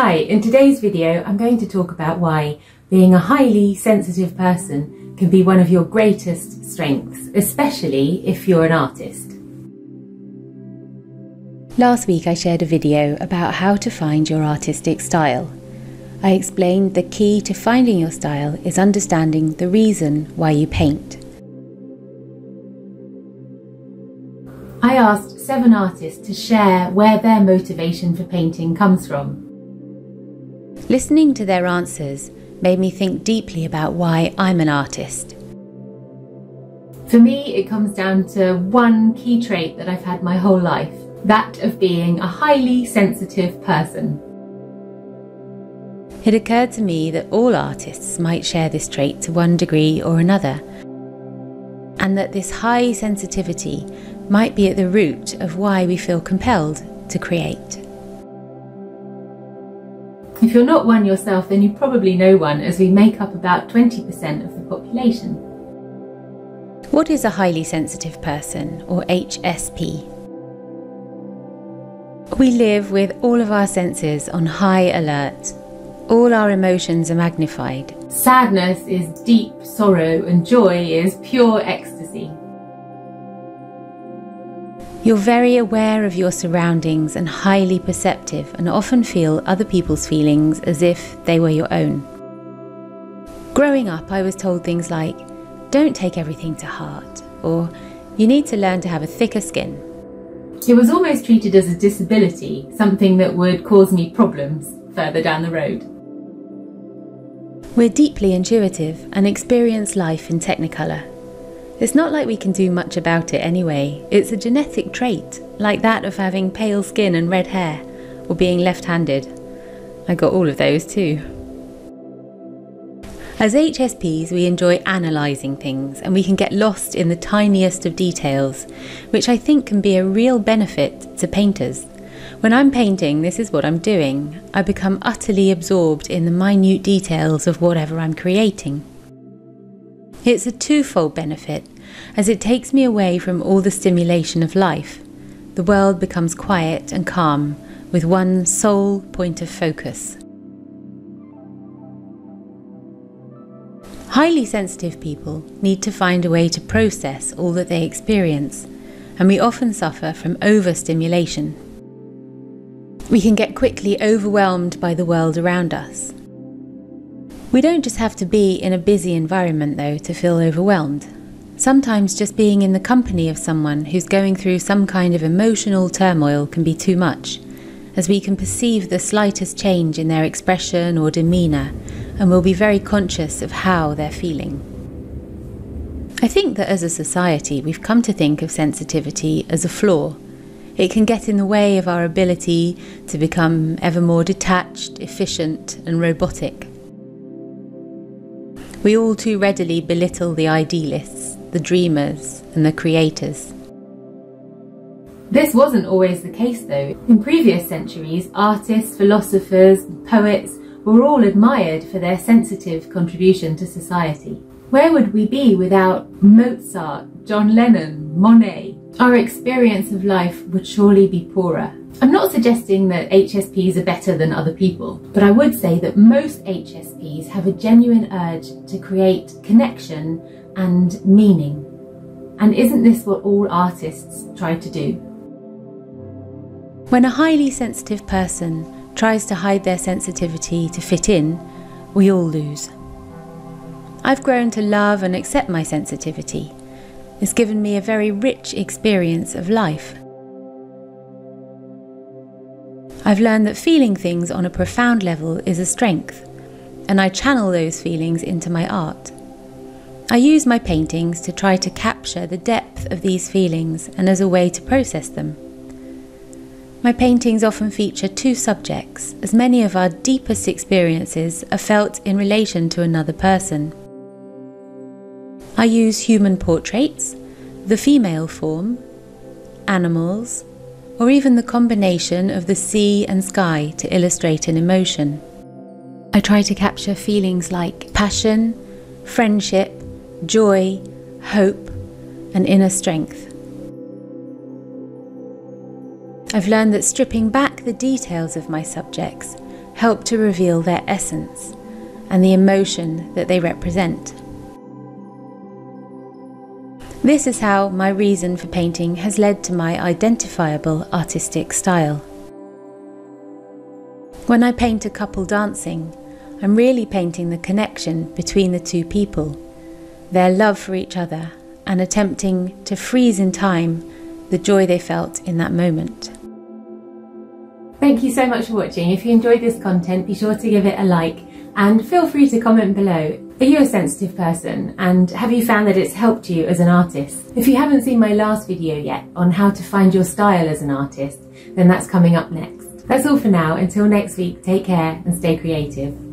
Hi, in today's video I'm going to talk about why being a highly sensitive person can be one of your greatest strengths, especially if you're an artist. Last week I shared a video about how to find your artistic style. I explained the key to finding your style is understanding the reason why you paint. I asked seven artists to share where their motivation for painting comes from. Listening to their answers made me think deeply about why I'm an artist. For me, it comes down to one key trait that I've had my whole life that of being a highly sensitive person. It occurred to me that all artists might share this trait to one degree or another, and that this high sensitivity might be at the root of why we feel compelled to create. If you're not one yourself, then you probably know one, as we make up about 20% of the population. What is a highly sensitive person, or HSP? We live with all of our senses on high alert. All our emotions are magnified. Sadness is deep sorrow, and joy is pure ecstasy. You're very aware of your surroundings and highly perceptive, and often feel other people's feelings as if they were your own. Growing up, I was told things like, don't take everything to heart, or you need to learn to have a thicker skin. It was almost treated as a disability, something that would cause me problems further down the road. We're deeply intuitive and experience life in Technicolor. It's not like we can do much about it anyway. It's a genetic trait, like that of having pale skin and red hair, or being left handed. I got all of those too. As HSPs, we enjoy analysing things and we can get lost in the tiniest of details, which I think can be a real benefit to painters. When I'm painting, this is what I'm doing. I become utterly absorbed in the minute details of whatever I'm creating. It's a twofold benefit, as it takes me away from all the stimulation of life. The world becomes quiet and calm, with one sole point of focus. Highly sensitive people need to find a way to process all that they experience, and we often suffer from overstimulation. We can get quickly overwhelmed by the world around us. We don't just have to be in a busy environment, though, to feel overwhelmed. Sometimes just being in the company of someone who's going through some kind of emotional turmoil can be too much, as we can perceive the slightest change in their expression or demeanour and will be very conscious of how they're feeling. I think that as a society, we've come to think of sensitivity as a flaw. It can get in the way of our ability to become ever more detached, efficient, and robotic. We all too readily belittle the idealists, the dreamers, and the creators. This wasn't always the case though. In previous centuries, artists, philosophers, poets were all admired for their sensitive contribution to society. Where would we be without Mozart, John Lennon, Monet? Our experience of life would surely be poorer. I'm not suggesting that HSPs are better than other people, but I would say that most HSPs have a genuine urge to create connection and meaning. And isn't this what all artists try to do? When a highly sensitive person tries to hide their sensitivity to fit in, we all lose. I've grown to love and accept my sensitivity. It's given me a very rich experience of life. I've learned that feeling things on a profound level is a strength, and I channel those feelings into my art. I use my paintings to try to capture the depth of these feelings and as a way to process them. My paintings often feature two subjects, as many of our deepest experiences are felt in relation to another person. I use human portraits, the female form, animals, or even the combination of the sea and sky to illustrate an emotion. I try to capture feelings like passion, friendship, joy, hope, and inner strength. I've learned that stripping back the details of my subjects help to reveal their essence and the emotion that they represent. This is how my reason for painting has led to my identifiable artistic style. When I paint a couple dancing, I'm really painting the connection between the two people, their love for each other, and attempting to freeze in time the joy they felt in that moment. Thank you so much for watching. If you enjoyed this content, be sure to give it a like and feel free to comment below. Are you a sensitive person and have you found that it's helped you as an artist? If you haven't seen my last video yet on how to find your style as an artist, then that's coming up next. That's all for now. Until next week, take care and stay creative.